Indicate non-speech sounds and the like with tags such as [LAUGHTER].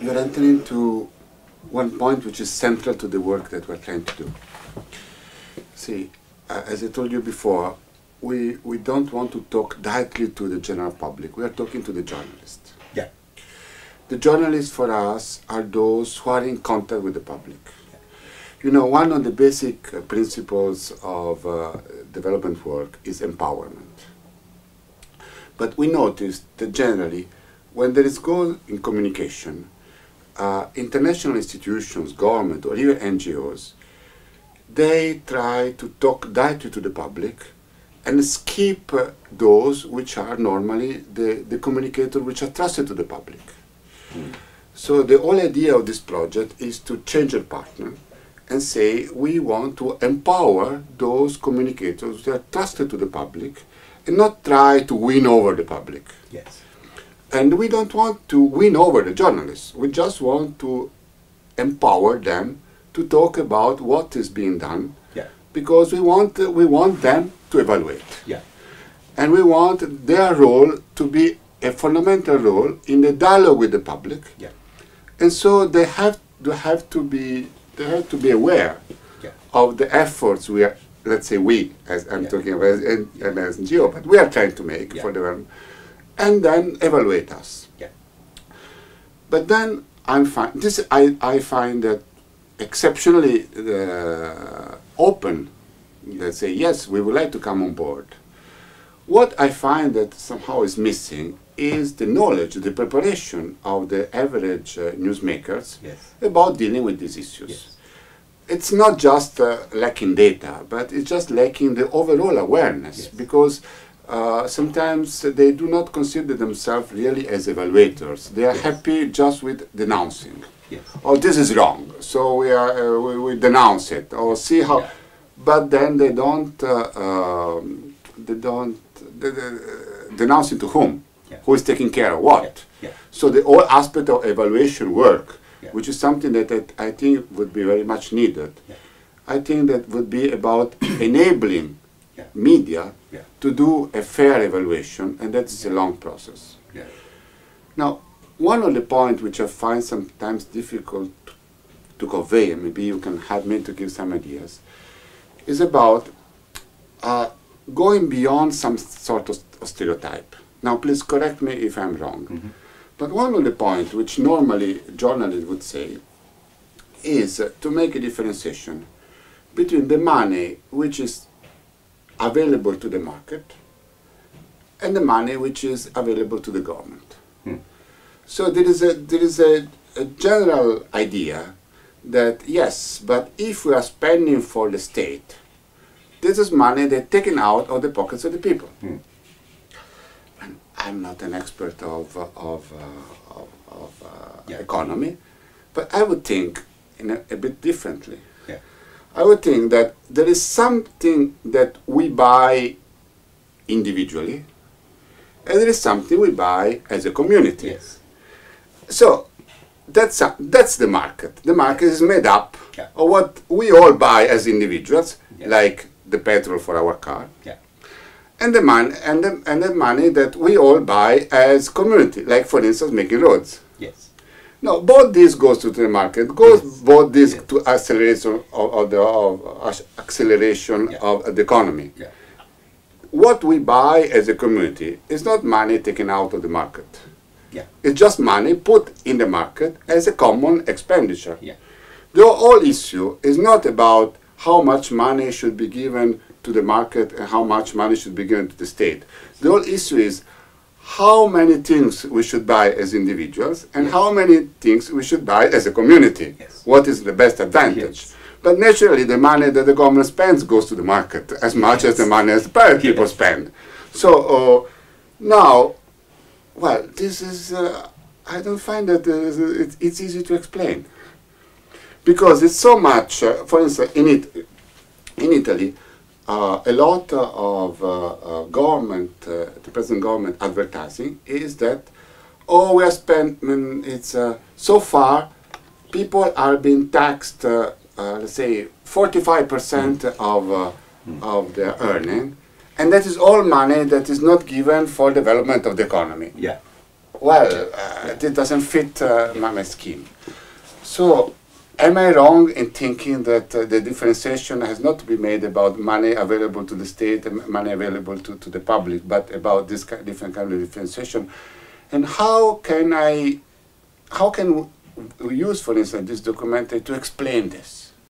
you're entering into one point which is central to the work that we're trying to do. See, uh, as I told you before, we, we don't want to talk directly to the general public. We are talking to the journalists. Yeah. The journalists for us are those who are in contact with the public. You know, one of the basic uh, principles of uh, development work is empowerment. But we noticed that generally, when there is goal in communication, uh, international institutions, government, or even NGOs, they try to talk directly to the public and skip those which are normally the, the communicator which are trusted to the public. So the whole idea of this project is to change a partner and say we want to empower those communicators that are trusted to the public and not try to win over the public. Yes. And we don't want to win over the journalists. We just want to empower them to talk about what is being done Yeah. because we want, we want them to evaluate. Yeah. And we want their role to be a fundamental role in the dialogue with the public. Yeah. And so they have to have to be they have to be aware Yeah. of the efforts we are let's say we as I'm Yeah. talking about as, as NGO, but we are trying to make for development and then evaluate us. Yeah. But then I'm find this I, I find that exceptionally uh, open. Let's say yes, we would like to come on board. What I find that somehow is missing is the knowledge, the preparation of the average uh, newsmakers Yes. about dealing with these issues. Yes. It's not just uh, lacking data, but it's just lacking the overall awareness Yes. because uh, sometimes they do not consider themselves really as evaluators. They are Yes. happy just with denouncing. Yes. Oh, this is wrong, so we, are, uh, we, we denounce it. Or see how, Yeah. but then they don't, uh, um, they don't they, they, uh, denounce it to whom? Yeah. Who is taking care of what? Yeah. So the whole aspect of evaluation work, which is something that, that I think would be very much needed. I think that would be about [COUGHS] enabling. Media Yeah. to do a fair evaluation, and that is a long process. Yeah. Now, one of the points which I find sometimes difficult to convey, and maybe you can help me to give some ideas, is about uh, going beyond some sort of stereotype. Now, please correct me if I'm wrong. But one of the points which normally journalists would say is uh, to make a differentiation between the money which is available to the market and the money which is available to the government. So there is a there is a, a general idea that yes, but if we are spending for the state, this is money that's taken out of the pockets of the people. And I'm not an expert of uh, of uh, of, of uh, Yeah. economy, but I would think in a, a bit differently. Yeah. I would think that there is something that we buy individually, and there is something we buy as a community. Yes. So that's a, that's the market. The market is made up Yeah. of what we all buy as individuals, Yeah. like the petrol for our car, Yeah. and the money and the, and the money that we all buy as community, like for instance making roads. Yes. No, both these goes to the market. Goes Yes. both these Yes. to acceleration of, of the of acceleration Yeah. of the economy. Yeah. What we buy as a community is not money taken out of the market. Yeah. It's just money put in the market as a common expenditure. Yeah. The whole issue is not about how much money should be given to the market and how much money should be given to the state. The whole issue is how many things we should buy as individuals and how many things we should buy as a community. Yes. What is the best advantage? Yes. But naturally, the money that the government spends goes to the market as much as the money as the private people spend. So uh, now, well, this is, uh, I don't find that uh, it's, it's easy to explain because it's so much. Uh, for instance, in it, in Italy, uh, a lot of uh, uh, government, uh, the present government advertising is that, oh, we are spent. mm, It's uh, so far, people are being taxed. Uh, uh, let's say forty-five percent of uh, of their earning, and that is all money that is not given for development of the economy. Yeah. well, uh, it doesn't fit uh, my, my scheme. So, am I wrong in thinking that uh, the differentiation has not to be made about money available to the state and money available to, to the public, but about this different kind of differentiation? And how can I, how can we use, for instance, this documentary to explain this?